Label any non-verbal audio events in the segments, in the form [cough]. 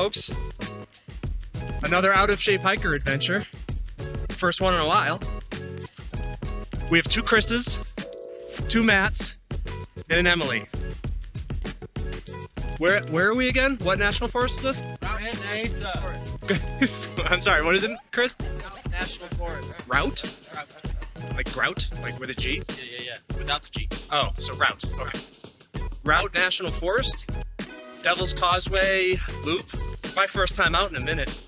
folks. Another out of shape hiker adventure. First one in a while. We have two Chris's, two Matts, and an Emily. Where where are we again? What national forest is this? [laughs] I'm sorry, what is it, Chris? National Forest. Routt? Like grout? Like with a G? Yeah, yeah, yeah. Without the G. Oh, so route. Okay. Routt National Forest, Devil's Causeway Loop. My first time out in a minute.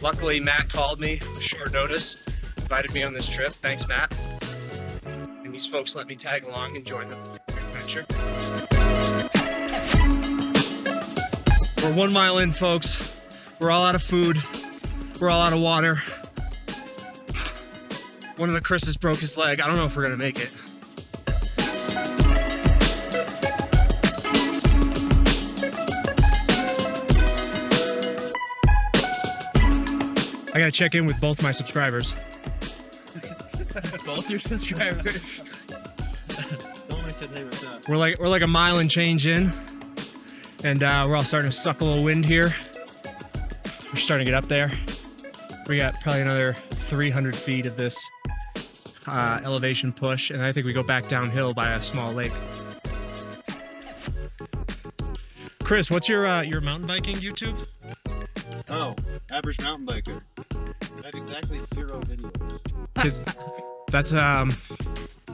Luckily, Matt called me short notice, invited me on this trip. Thanks, Matt. And these folks let me tag along and join the adventure. We're one mile in, folks. We're all out of food. We're all out of water. One of the Chris's broke his leg. I don't know if we're gonna make it. Gotta check in with both my subscribers. Both your subscribers. Only said they were up. We're like we're like a mile and change in, and uh, we're all starting to suck a little wind here. We're starting to get up there. We got probably another 300 feet of this uh, elevation push, and I think we go back downhill by a small lake. Chris, what's your uh, your mountain biking YouTube? Oh, average mountain biker. Had exactly zero videos. 'Cause that's um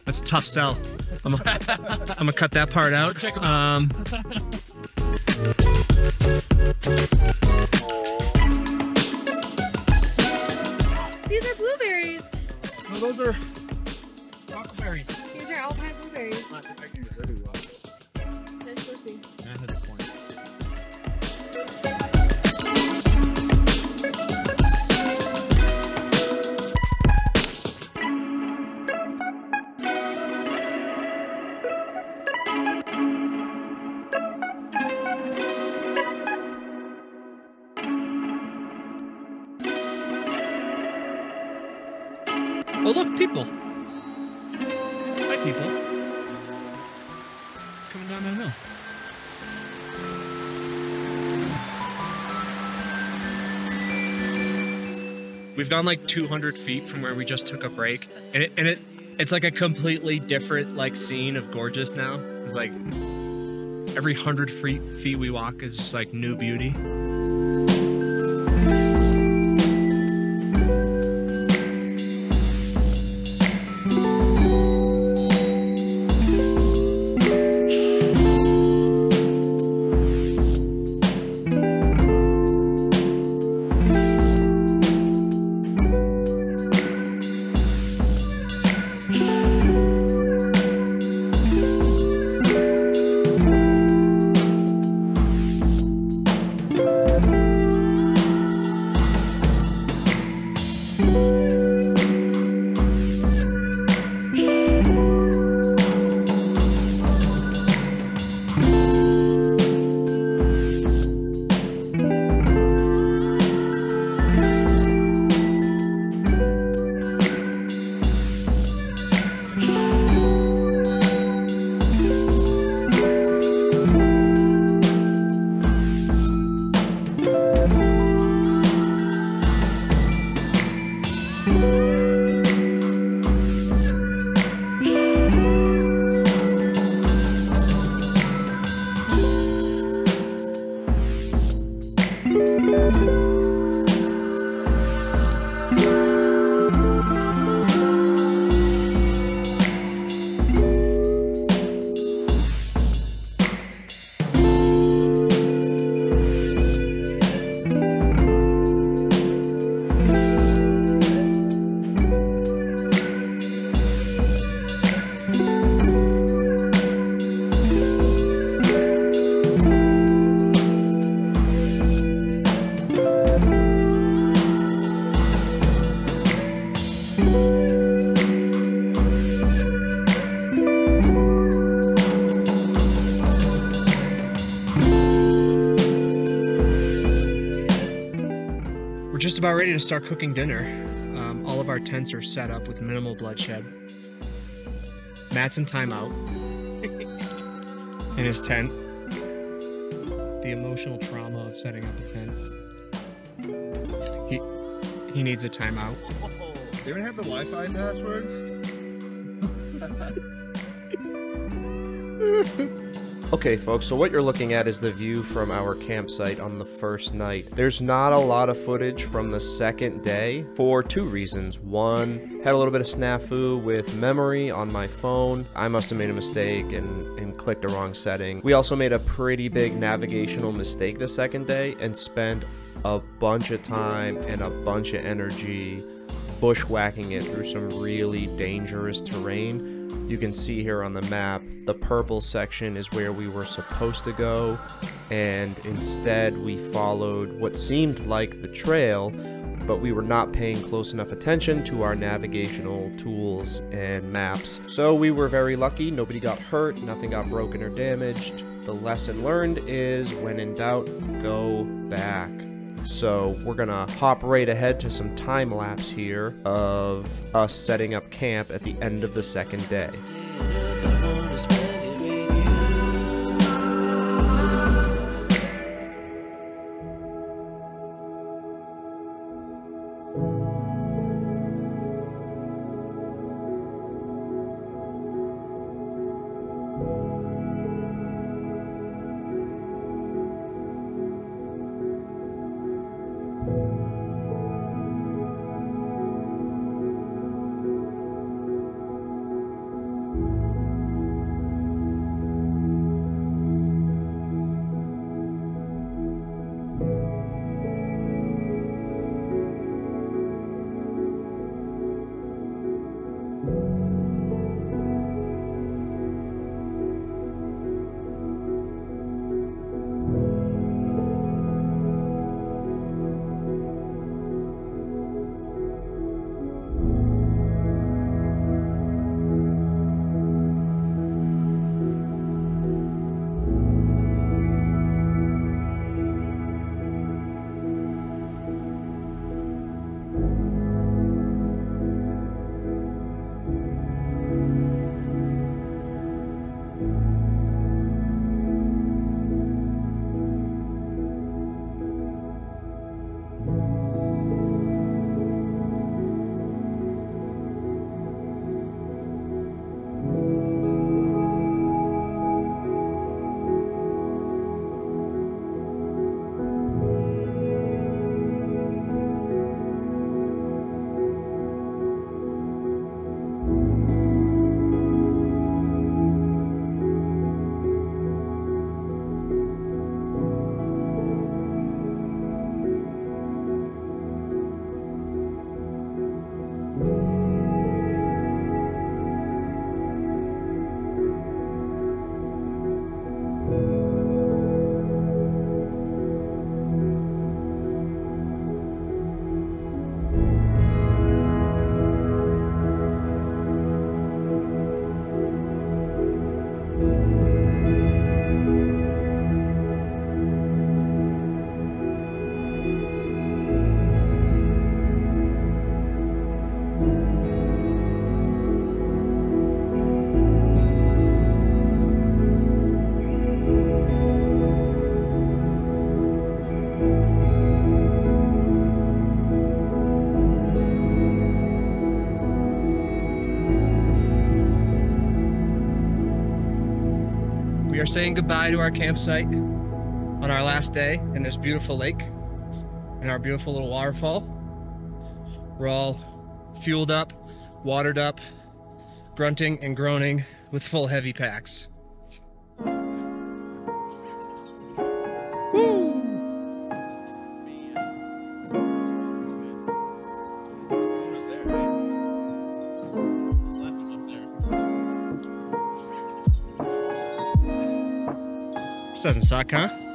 that's a tough sell. I'm gonna, I'm gonna cut that part out. Check 'em Um, These are blueberries. no, those are huckleberries. These are alpine blueberries. We've gone like 200 feet from where we just took a break, and it and it it's like a completely different like scene of gorgeous now. It's like every hundred feet feet we walk is just like new beauty. We're ready to start cooking dinner. Um, all of our tents are set up with minimal bloodshed. Matt's in timeout in his tent. The emotional trauma of setting up a tent. He he needs a timeout. Does anyone have the Wi-Fi password? [laughs] Okay, folks, so what you're looking at is the view from our campsite on the first night. There's not a lot of footage from the second day for two reasons. One, had a little bit of snafu with memory on my phone. I must have made a mistake and, and clicked the wrong setting. We also made a pretty big navigational mistake the second day and spent a bunch of time and a bunch of energy bushwhacking it through some really dangerous terrain. You can see here on the map, the purple section is where we were supposed to go, and instead we followed what seemed like the trail, but we were not paying close enough attention to our navigational tools and maps. So we were very lucky, nobody got hurt, nothing got broken or damaged. The lesson learned is when in doubt, go back. So we're gonna hop right ahead to some time lapse here of us setting up camp at the end of the second day. Saying goodbye to our campsite on our last day in this beautiful lake and our beautiful little waterfall. We're all fueled up, watered up, grunting and groaning with full heavy packs. This doesn't suck, huh?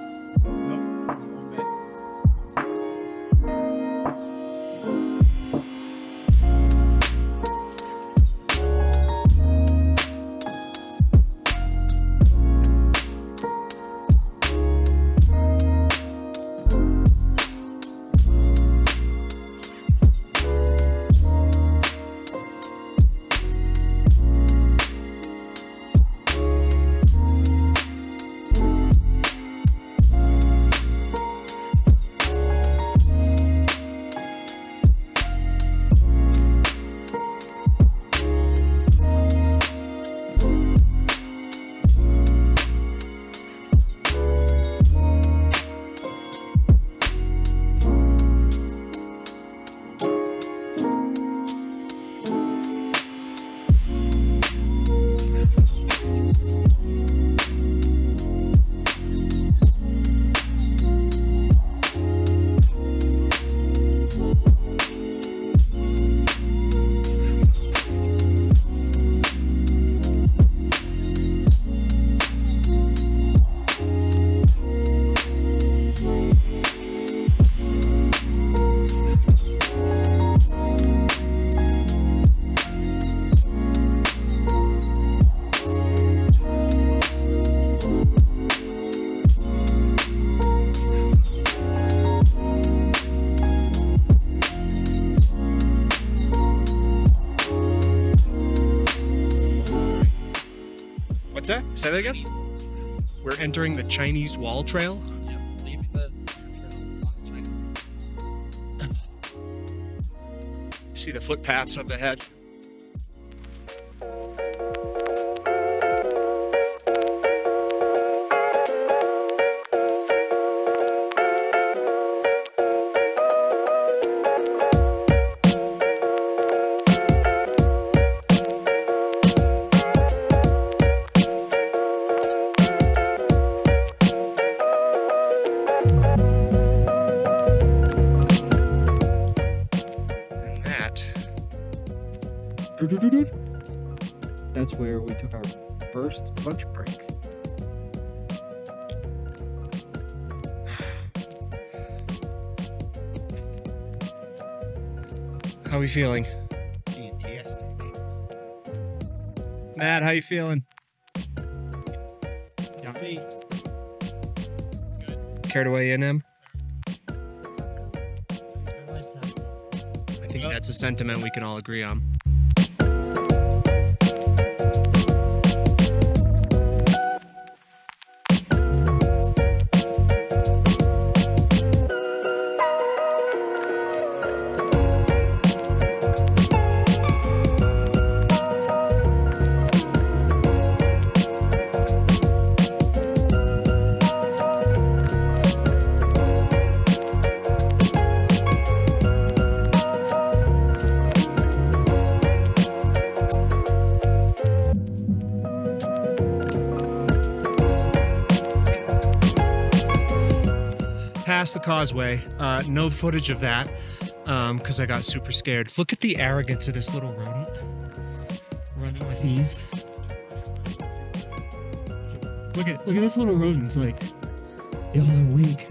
Say that again? We're entering the Chinese Wall Trail. Yep, leaving the trail See the footpaths up ahead. We feeling? Fantastic. Matt, how you feeling? Yummy. Care to weigh in, him? I think that's a sentiment we can all agree on. The causeway, uh, no footage of that because I got super scared. Look at the arrogance of this little rodent running with ease. Look at look at this little rodent. It's like, y'all are weak.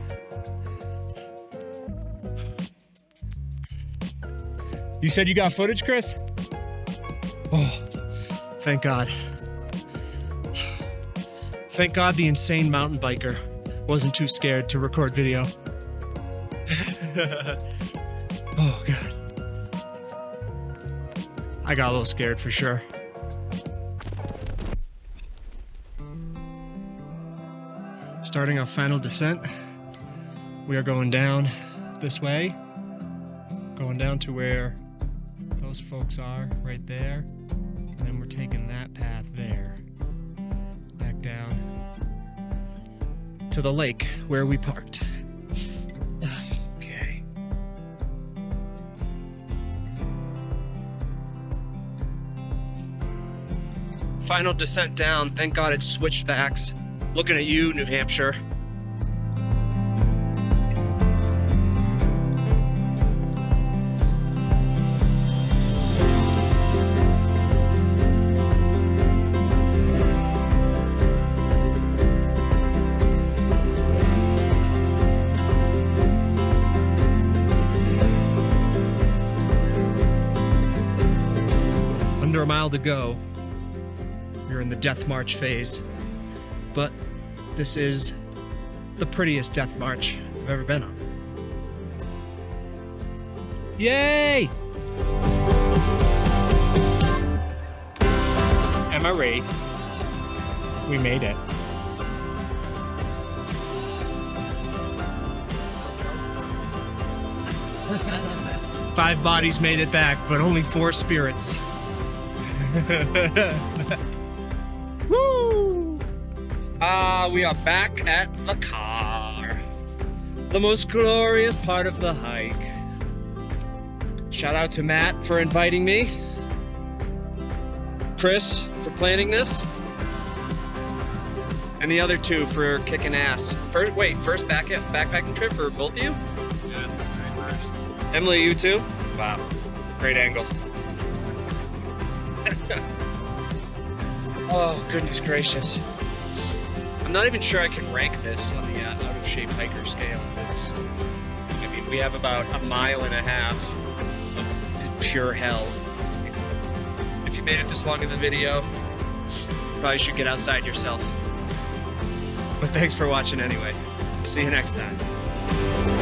You said you got footage, Chris? Oh, thank God. Thank God the insane mountain biker wasn't too scared to record video. [laughs] oh, God. I got a little scared for sure. Starting our final descent, we are going down this way, going down to where those folks are right there, and then we're taking that path there, back down to the lake where we parked. Final descent down. Thank God it's switchbacks. Looking at you, New Hampshire. Under a mile to go. You're in the death march phase. But this is the prettiest death march I've ever been on. Yay! Emma We made it. Five bodies made it back, but only four spirits. [laughs] Woo! Ah, we are back at the car. The most glorious part of the hike. Shout out to Matt for inviting me. Chris for planning this. And the other two for kicking ass. First, wait, first back backpacking trip for both of you? Yeah, first. Emily, you too? Wow, great angle. [laughs] oh, goodness gracious. I'm not even sure I can rank this on the uh, out of shape hiker scale. This, I mean, we have about a mile and a half of pure hell. If you made it this long in the video, probably should get outside yourself. But thanks for watching anyway. See you next time.